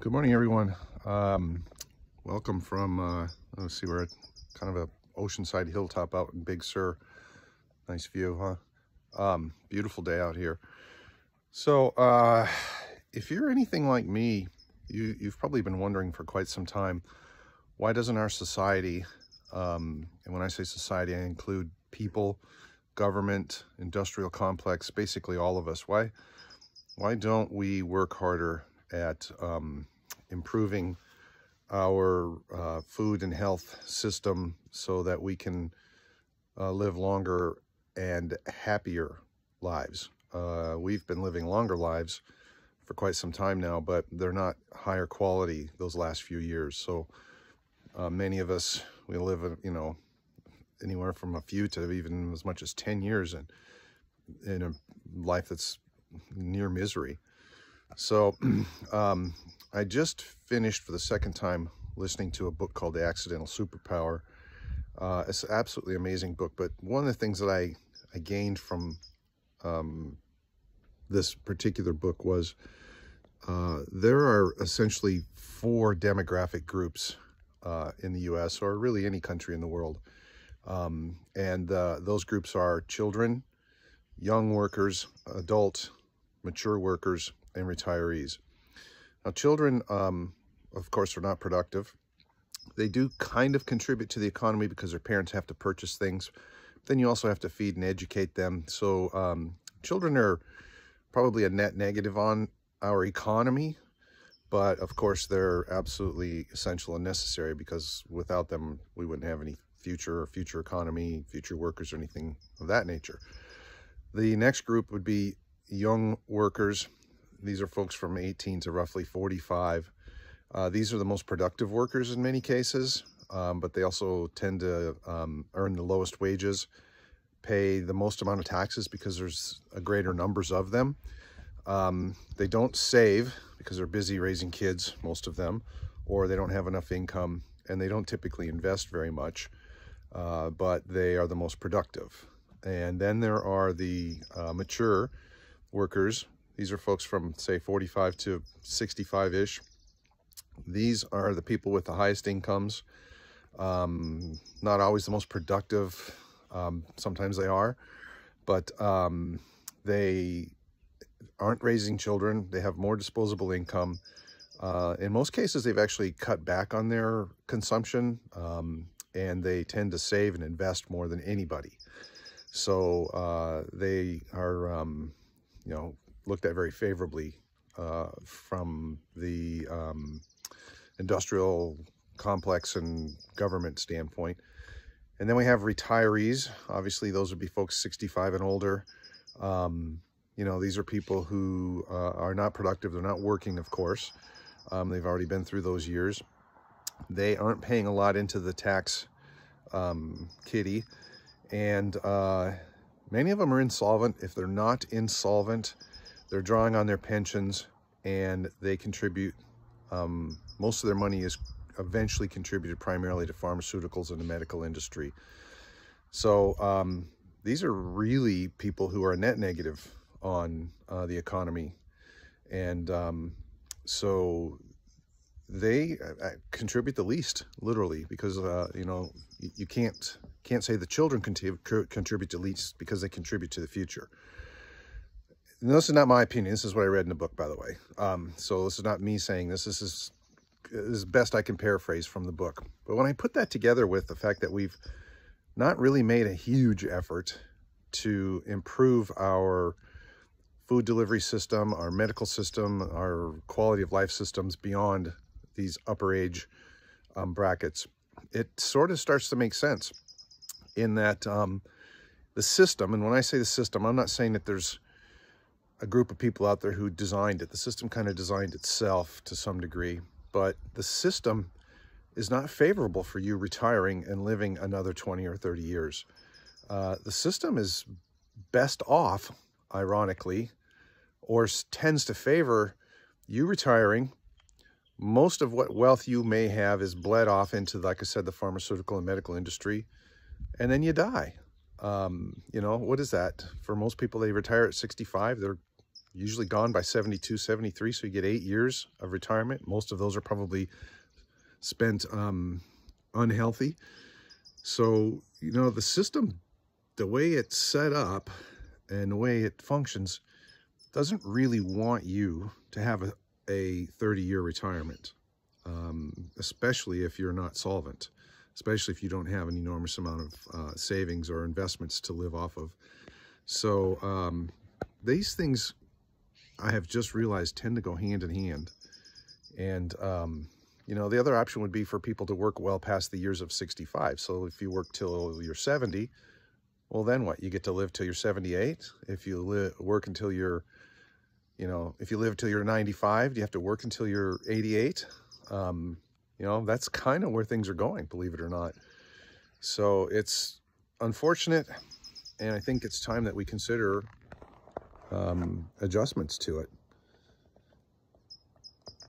Good morning, everyone. Um, welcome from, uh, let's see, we're at kind of a oceanside hilltop out in Big Sur. Nice view, huh? Um, beautiful day out here. So, uh, if you're anything like me, you, you've probably been wondering for quite some time, why doesn't our society, um, and when I say society, I include people, government, industrial complex, basically all of us, why, why don't we work harder at um, improving our uh, food and health system so that we can uh, live longer and happier lives. Uh, we've been living longer lives for quite some time now, but they're not higher quality those last few years. So uh, many of us, we live, you know, anywhere from a few to even as much as 10 years in, in a life that's near misery. So um, I just finished for the second time listening to a book called The Accidental Superpower. Uh, it's an absolutely amazing book, but one of the things that I, I gained from um, this particular book was uh, there are essentially four demographic groups uh, in the U.S. or really any country in the world. Um, and uh, those groups are children, young workers, adult, mature workers, and retirees. Now, children, um, of course, are not productive. They do kind of contribute to the economy because their parents have to purchase things. Then you also have to feed and educate them. So um, children are probably a net negative on our economy, but of course they're absolutely essential and necessary because without them, we wouldn't have any future or future economy, future workers or anything of that nature. The next group would be young workers these are folks from 18 to roughly 45. Uh, these are the most productive workers in many cases, um, but they also tend to um, earn the lowest wages, pay the most amount of taxes because there's a greater numbers of them. Um, they don't save because they're busy raising kids, most of them, or they don't have enough income and they don't typically invest very much, uh, but they are the most productive. And then there are the uh, mature workers these are folks from, say, 45 to 65-ish. These are the people with the highest incomes. Um, not always the most productive. Um, sometimes they are. But um, they aren't raising children. They have more disposable income. Uh, in most cases, they've actually cut back on their consumption. Um, and they tend to save and invest more than anybody. So uh, they are, um, you know, looked at very favorably uh, from the um, industrial complex and government standpoint. And then we have retirees. Obviously, those would be folks 65 and older. Um, you know, these are people who uh, are not productive. They're not working, of course. Um, they've already been through those years. They aren't paying a lot into the tax um, kitty. And uh, many of them are insolvent. If they're not insolvent, they're drawing on their pensions and they contribute, um, most of their money is eventually contributed primarily to pharmaceuticals and the medical industry. So um, these are really people who are net negative on uh, the economy. And um, so they uh, uh contribute the least, literally, because, uh, you know, you can't, can't say the children contribute the least because they contribute to the future this is not my opinion. This is what I read in the book, by the way. Um, so this is not me saying this. This is, is best I can paraphrase from the book. But when I put that together with the fact that we've not really made a huge effort to improve our food delivery system, our medical system, our quality of life systems beyond these upper age um, brackets, it sort of starts to make sense in that um, the system, and when I say the system, I'm not saying that there's a group of people out there who designed it. The system kind of designed itself to some degree, but the system is not favorable for you retiring and living another 20 or 30 years. Uh, the system is best off, ironically, or tends to favor you retiring. Most of what wealth you may have is bled off into, like I said, the pharmaceutical and medical industry, and then you die. Um, you know, what is that? For most people, they retire at 65. They're usually gone by 72, 73. So you get eight years of retirement. Most of those are probably spent um, unhealthy. So, you know, the system, the way it's set up and the way it functions doesn't really want you to have a, a 30 year retirement, um, especially if you're not solvent, especially if you don't have an enormous amount of uh, savings or investments to live off of. So um, these things I have just realized tend to go hand in hand. And, um, you know, the other option would be for people to work well past the years of 65. So if you work till you're 70, well, then what? You get to live till you're 78. If you live, work until you're, you know, if you live till you're 95, do you have to work until you're 88? Um, you know, that's kind of where things are going, believe it or not. So it's unfortunate, and I think it's time that we consider um, adjustments to it.